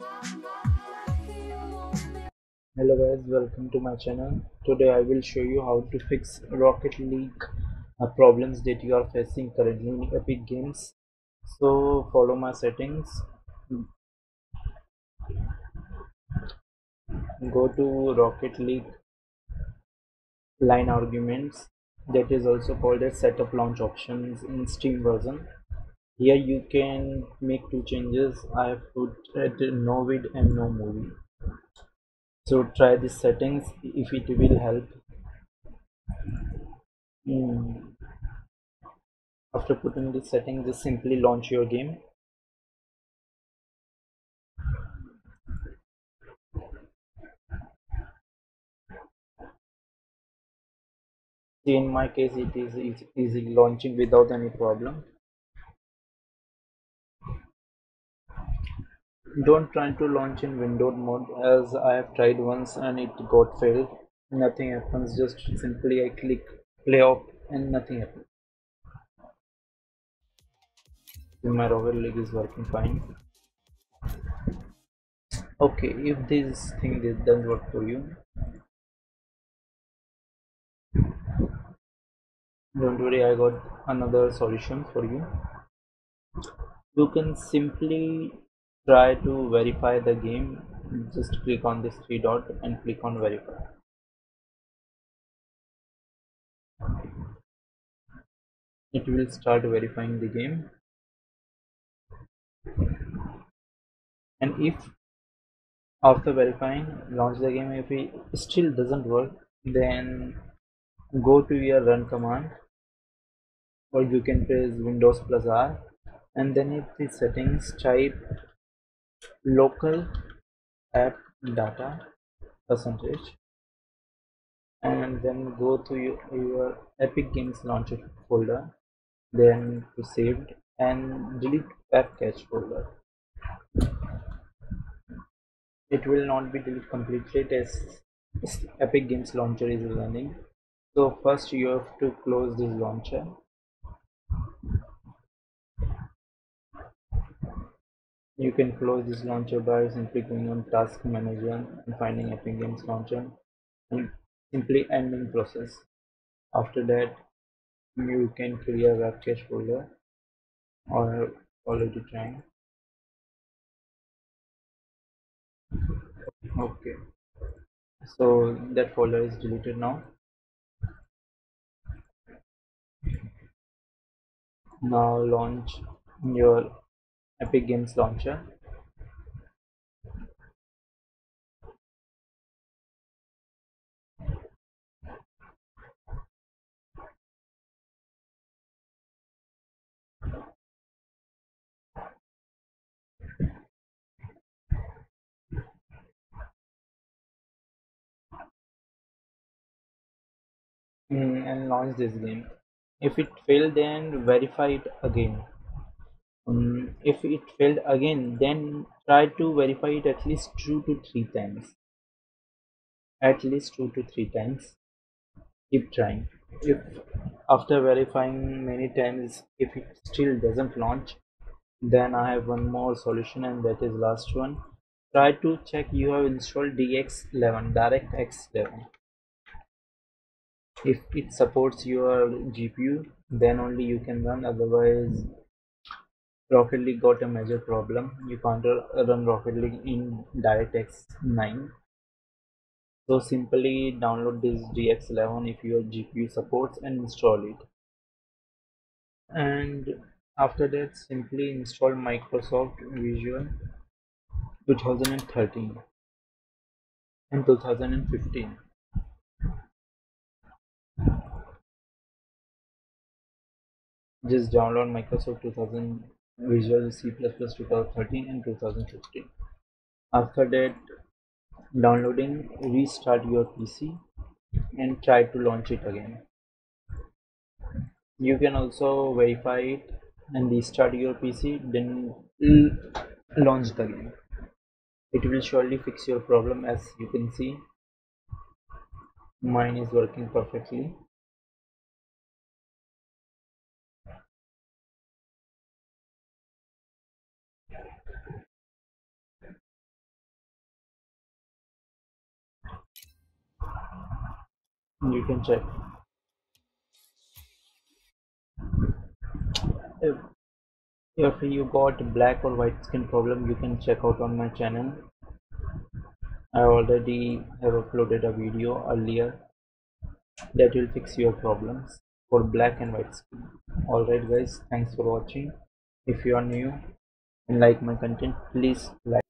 Hello guys, welcome to my channel. Today I will show you how to fix Rocket League uh, problems that you are facing currently in Epic Games. So follow my settings. Go to Rocket League line arguments that is also called as setup launch options in Steam version. Here you can make two changes. I have put no vid and no movie so try these settings if it will help mm. after putting this setting just simply launch your game in my case it is easy launching without any problem don't try to launch in windowed mode. As I have tried once and it got failed nothing happens. Just simply I click play off and nothing happens. My Rocket League is working fine. Okay if this thing doesn't work for you don't worry I got another solution for you. You can simply try to verify the game just click on this three dot and click on verify. It will start verifying the game. And if after verifying launch the game if it still doesn't work then go to your run command or you can press windows plus r and then if the settings type local app data percentage and then go to your, your epic games launcher folder then to saved and delete cache folder. It will not be deleted completely as epic games launcher is running. So first you have to close this launcher You can close this launcher by simply going on Task Manager and finding Epic Games Launcher and simply ending process. After that, you can clear web cache folder or already trying. Okay, so that folder is deleted now. Now launch your Epic Games Launcher. Mm, and launch this game. If it failed then verify it again um, if it failed again then try to verify it at least two to three times. At least two to three times. Keep trying. If after verifying many times if it still doesn't launch then i have one more solution and that is last one. Try to check you have installed dx11 directx 11 if it supports your gpu then only you can run. Otherwise Rocket League got a major problem. You can't run Rocket League in DirectX 9. So simply download this DX11 if your GPU supports and install it. And after that simply install Microsoft Visual 2013 and 2015. Just download Microsoft 2000 Visual C++ 2013 and 2015. After that, downloading, restart your PC and try to launch it again. You can also verify it and restart your PC, then launch the game. It will surely fix your problem as you can see. Mine is working perfectly. You can check. If, if you got black or white skin problem you can check out on my channel. I already have uploaded a video earlier that will fix your problems for black and white skin. Alright guys thanks for watching. If you are new and like my content please like